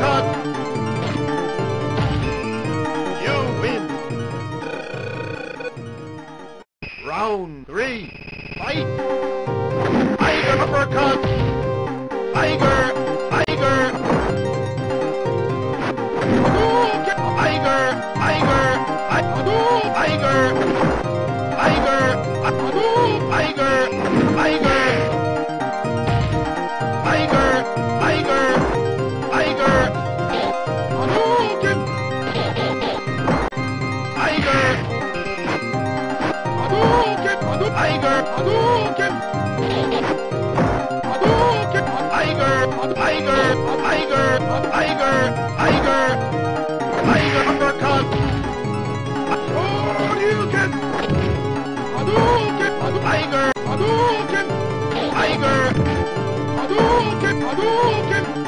cut! You win! Round three, fight! Tiger uppercut! together! Hadouken! Hadouken!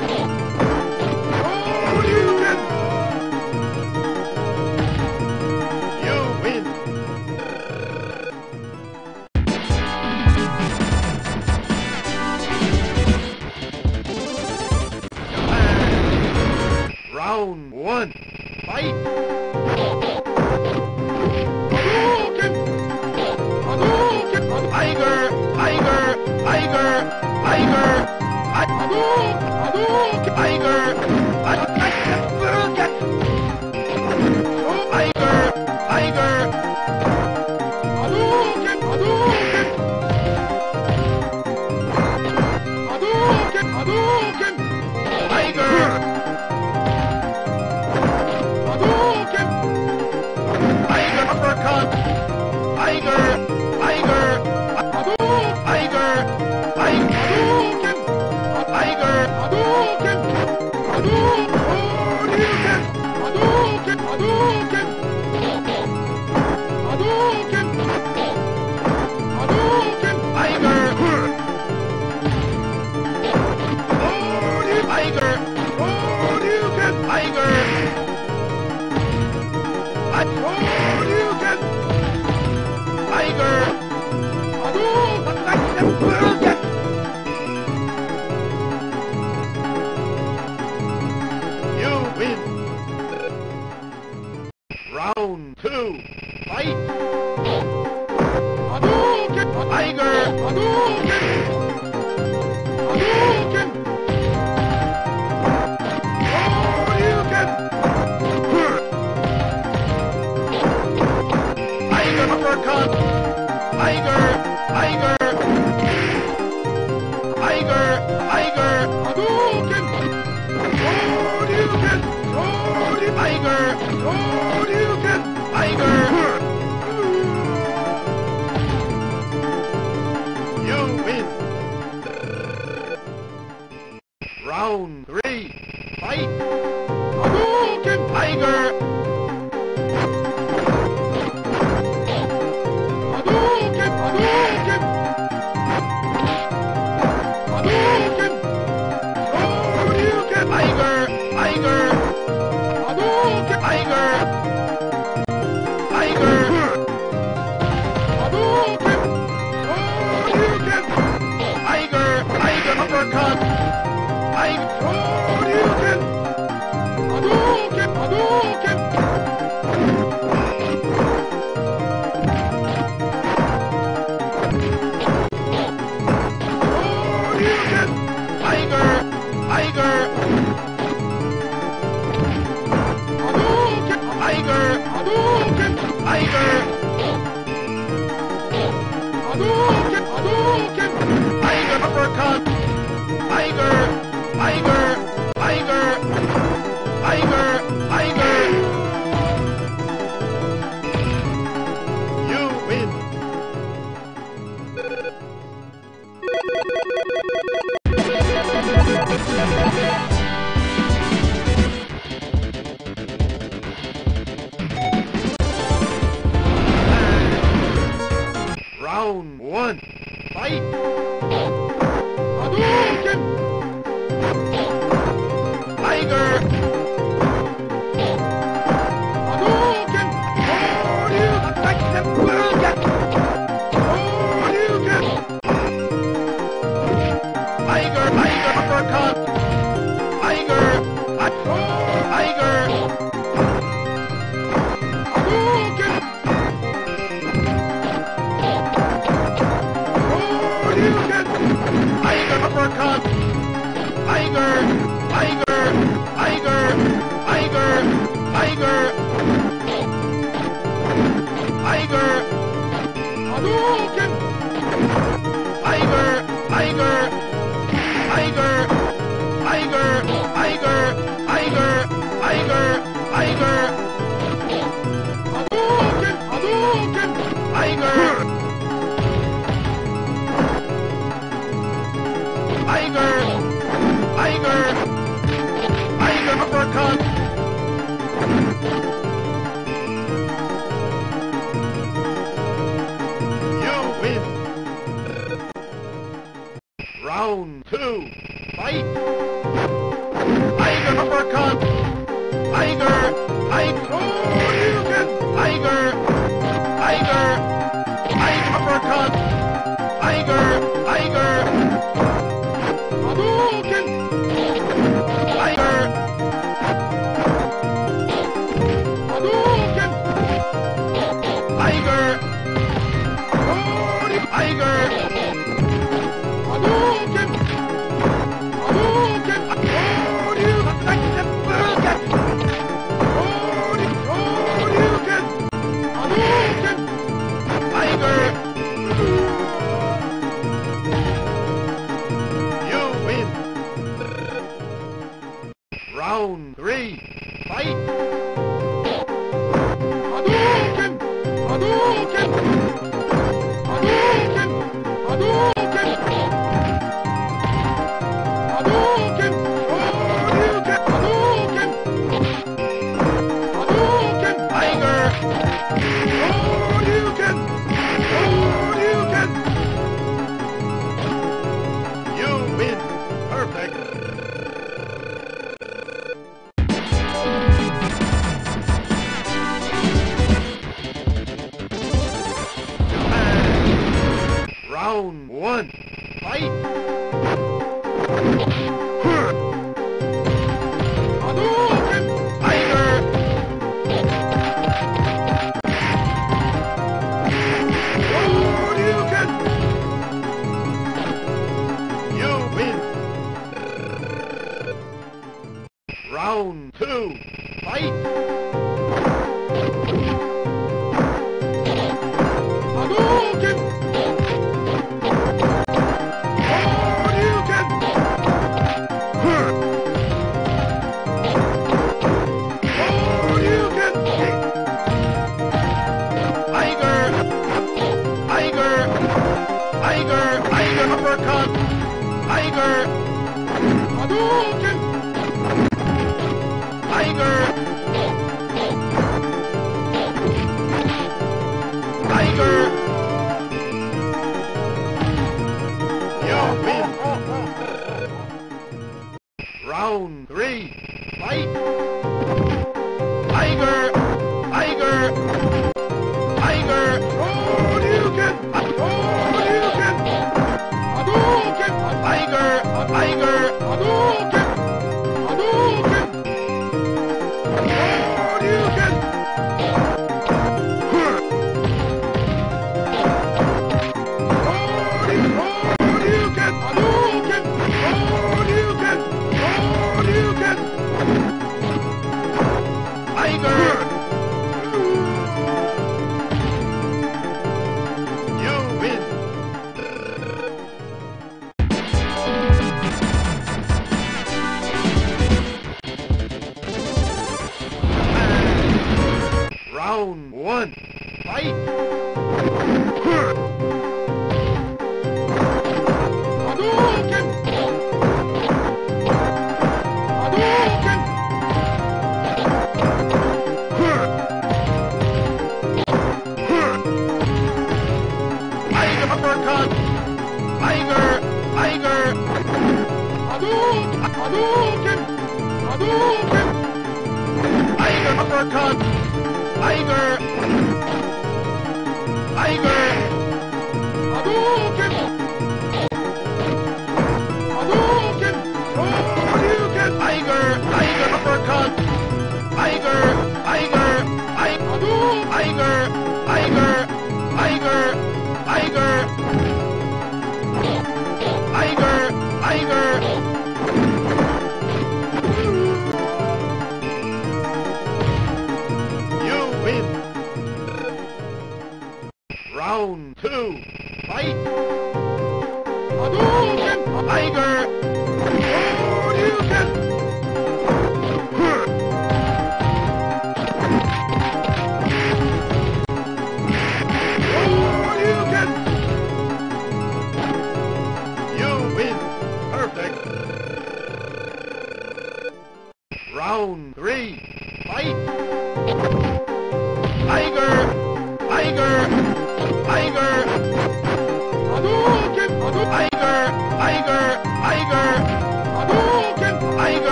Whoa! Tiger! Oh, you get Tiger! uppercut! I'm Hadouken! Hadouken! Hadouken! Hadouken! Tiger! Hadouken! Hadouken! Tiger uppercut! Tiger! Tiger! Leprechaun Round three, fight! Tiger!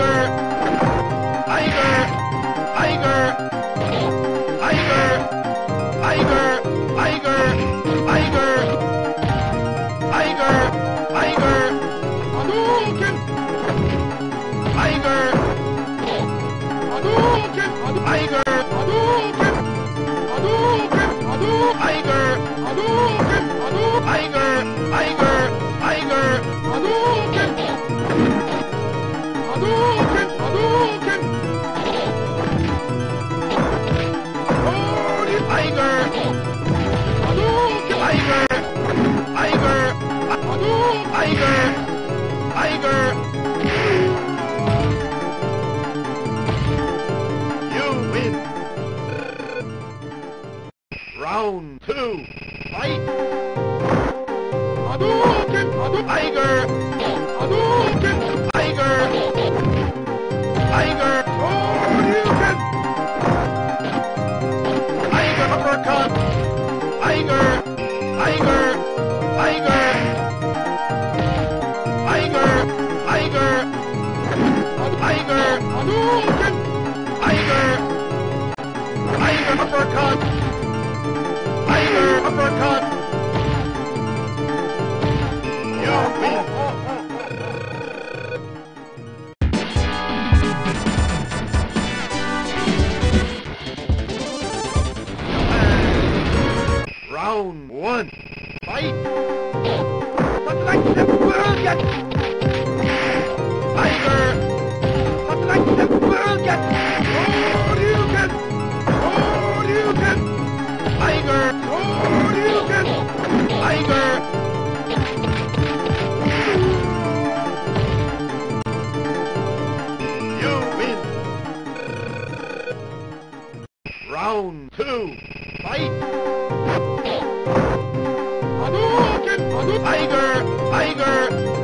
Sugar tiger! Round two. Fight! Hadouken! Tiger! Tiger!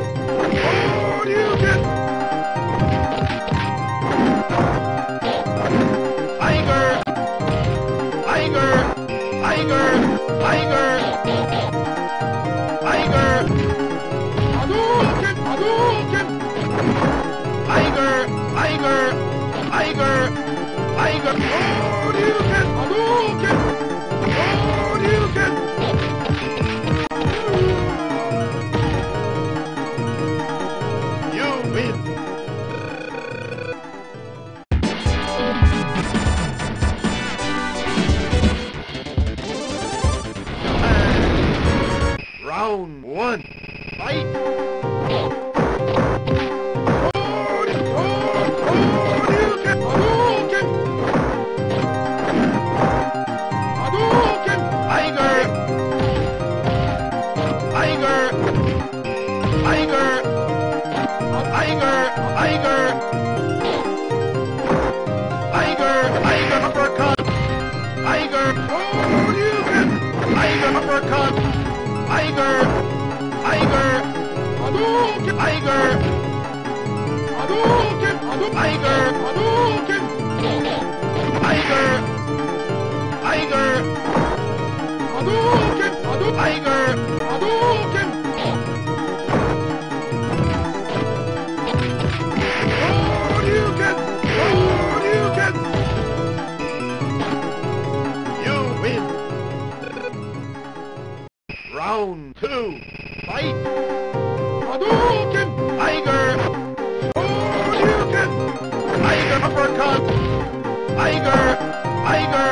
Stone. Tiger! Hadouken! Hadouken! Tiger! Hadouken! Tiger! Tiger! Hadouken! Hadouken! Tiger! Hadouken! Shoryuken! Shoryuken! You win! Round two. Tiger! Shoryuken! Tiger uppercut! Tiger! Tiger!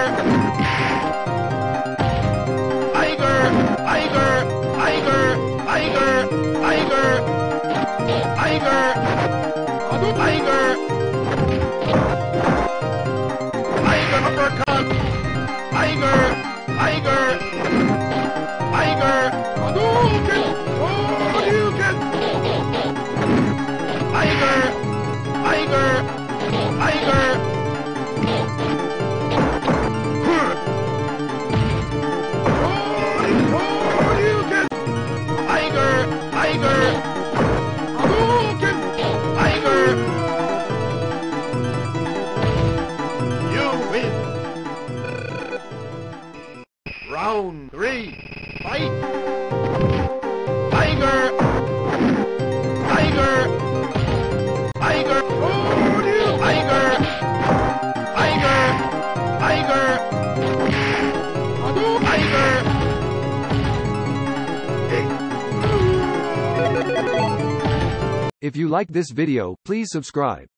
Tiger! Tiger! Tiger! Tiger! Tiger! Tiger! Tiger! Tiger uppercut! Tiger! Tiger! Tiger! Hadouken! Round three. Fight! Tiger! Tiger! Tiger! Tiger! Tiger! Tiger! Tiger! If you like this video, please subscribe.